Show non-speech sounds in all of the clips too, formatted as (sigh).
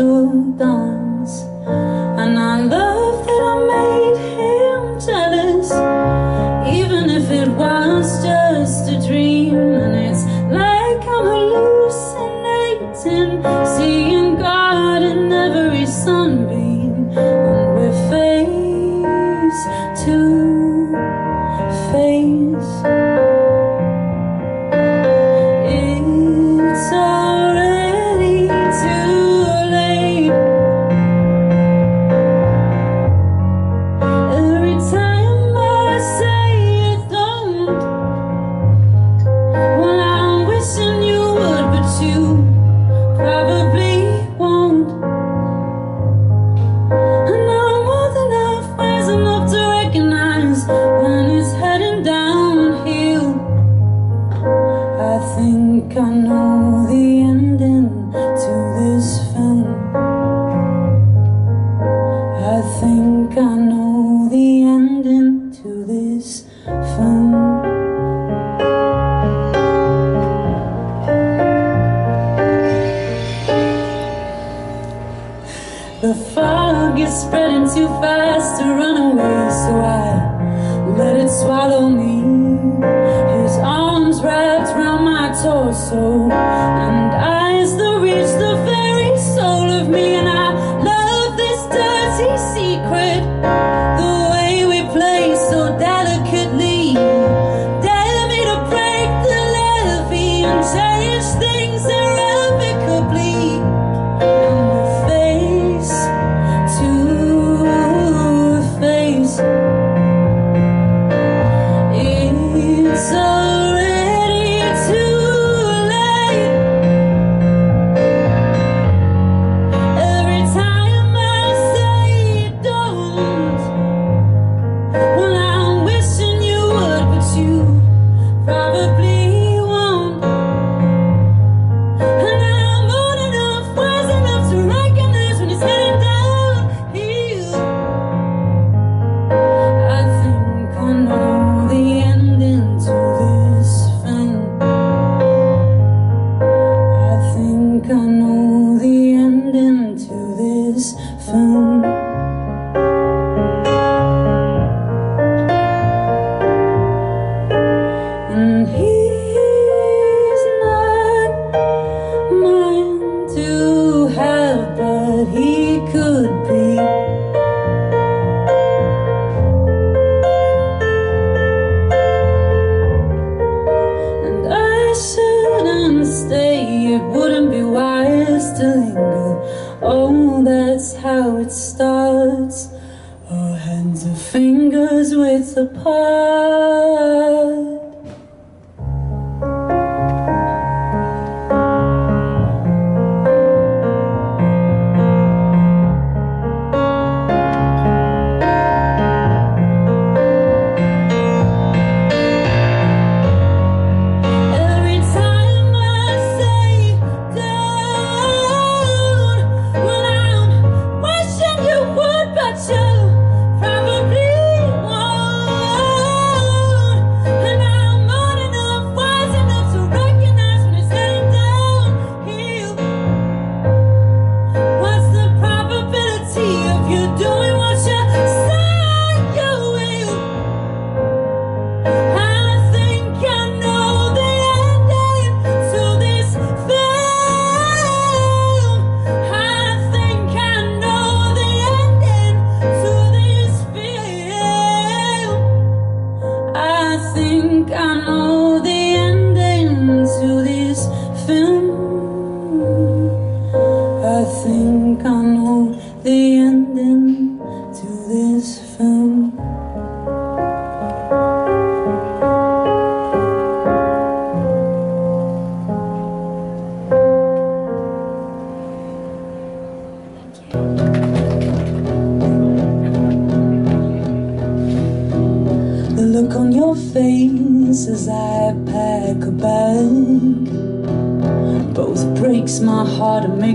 to dance, and I love. The fog is spreading too fast to run away, so I let it swallow me.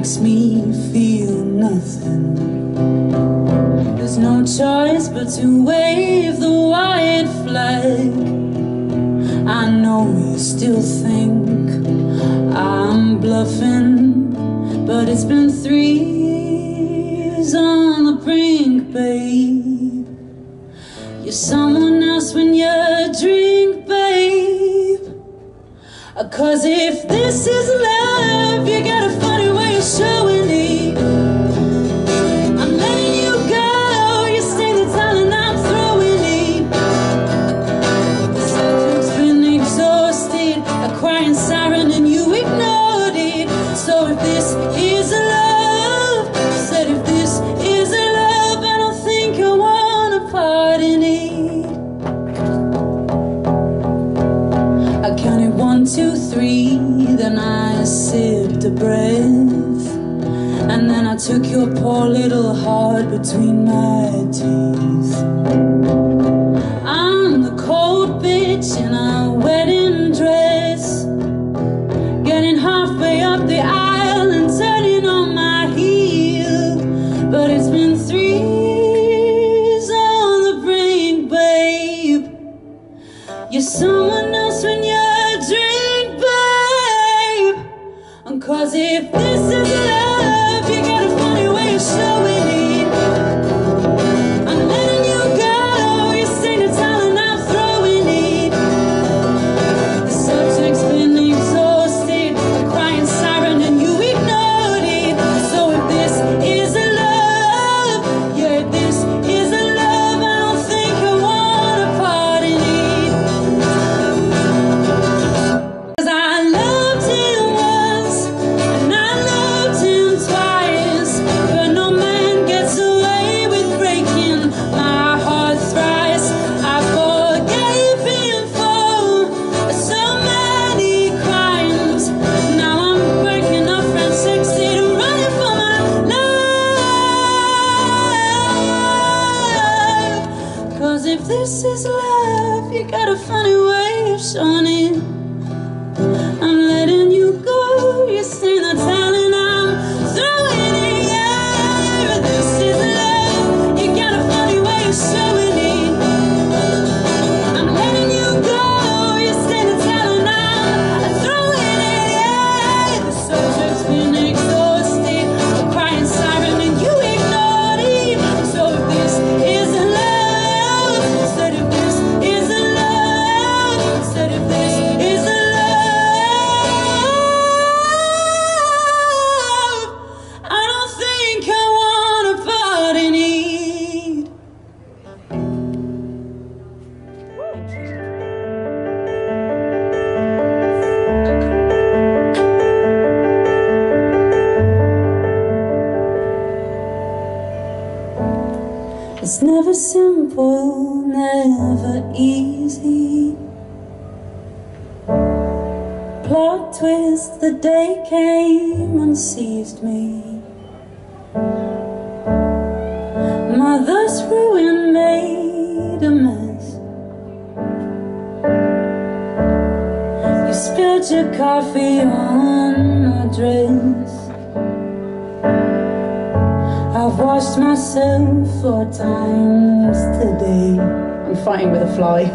makes me feel nothing. There's no choice but to wave the white flag. I know you still think I'm bluffing But it's been three years on the brink, babe. You're someone else when you drink, babe. Cause if this is love between my teeth. I'm the cold bitch in a wedding dress, getting halfway up the aisle and turning on my heel. But it's been three on the brain, babe. You're someone else when you're a babe. And cause if this is coffee on my dress I've washed myself four times today. I'm fighting with a fly. (laughs)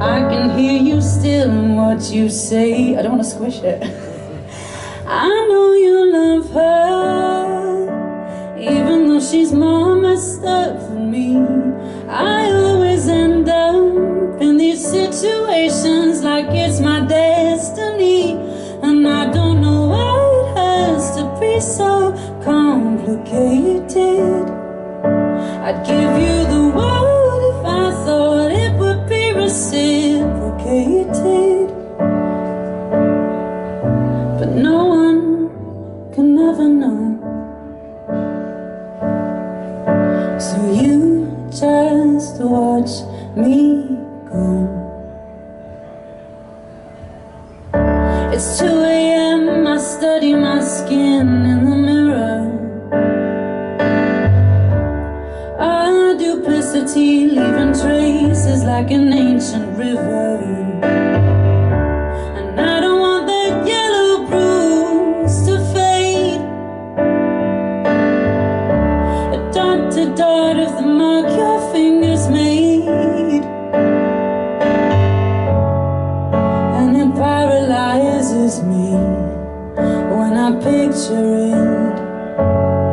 I can hear you still and what you say. I don't want to squish it. (laughs) I know you love her Even though she's mine be gone. It's 2 a.m. I study my skin in the mirror. Our duplicity leaving traces like an ancient river. confuses me when I picture it.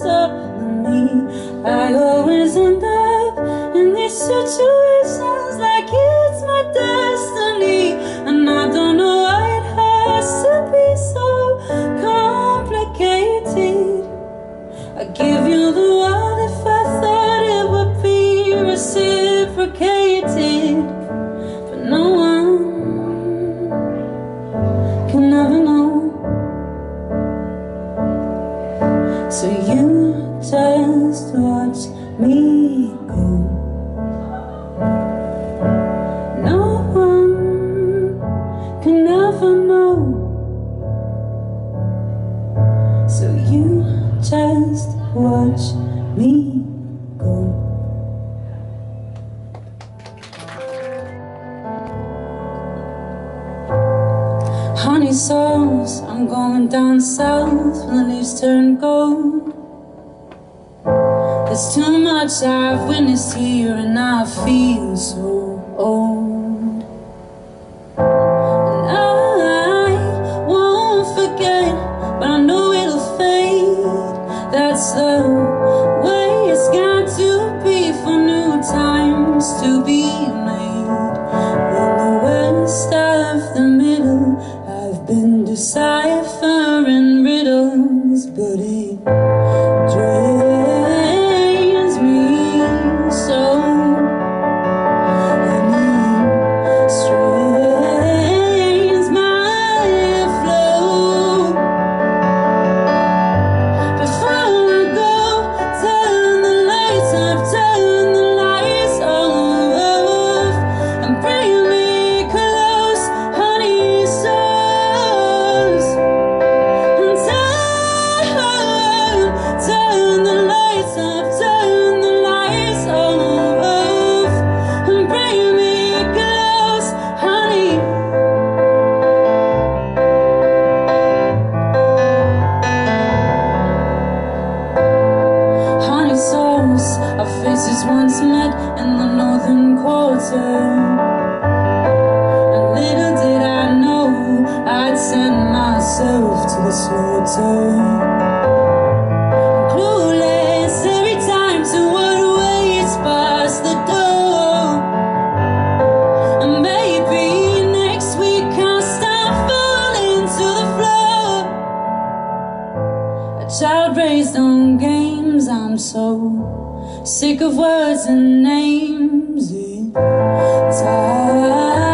stop me. I hope. It's too much I've witnessed here and I feel so old. dreams. I'm so sick of words and names. Yeah. time.